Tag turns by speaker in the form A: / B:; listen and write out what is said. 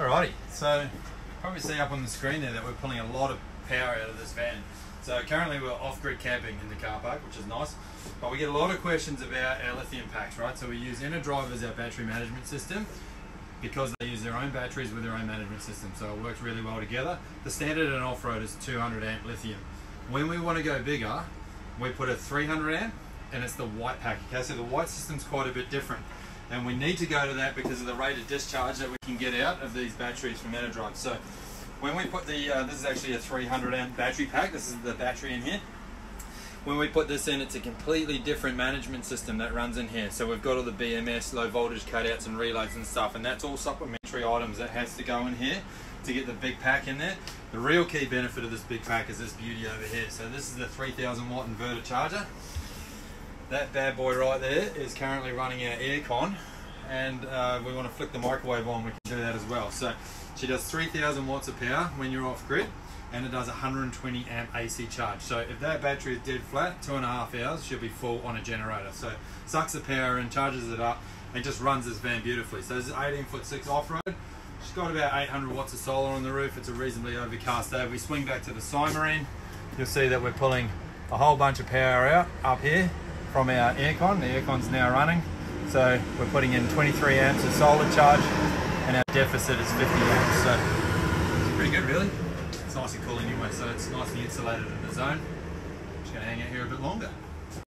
A: Alrighty, so probably see up on the screen there that we're pulling a lot of power out of this van. So currently we're off-grid camping in the car park, which is nice. But we get a lot of questions about our lithium packs, right? So we use EnerDrive as our battery management system because they use their own batteries with their own management system. So it works really well together. The standard in off-road is 200 amp lithium. When we want to go bigger, we put a 300 amp and it's the white pack. Okay, so the white system's quite a bit different and we need to go to that because of the rate of discharge that we can get out of these batteries from EnerDrive. So when we put the, uh, this is actually a 300 amp battery pack, this is the battery in here. When we put this in, it's a completely different management system that runs in here. So we've got all the BMS, low voltage cutouts and relays and stuff, and that's all supplementary items that has to go in here to get the big pack in there. The real key benefit of this big pack is this beauty over here. So this is the 3000 watt inverter charger. That bad boy right there is currently running our aircon and uh, we want to flick the microwave on, we can do that as well. So she does 3000 watts of power when you're off grid and it does 120 amp AC charge. So if that battery is dead flat, two and a half hours, she'll be full on a generator. So sucks the power and charges it up and just runs this van beautifully. So this is 18 foot six off-road. She's got about 800 watts of solar on the roof. It's a reasonably overcast day. If we swing back to the Simarine, you'll see that we're pulling a whole bunch of power out up here from our aircon. The aircon's now running. So we're putting in 23 amps of solar charge and our deficit is 50 amps. So it's pretty good really. It's nice and cool anyway, so it's nicely insulated in the zone. Just gonna hang out here a bit longer.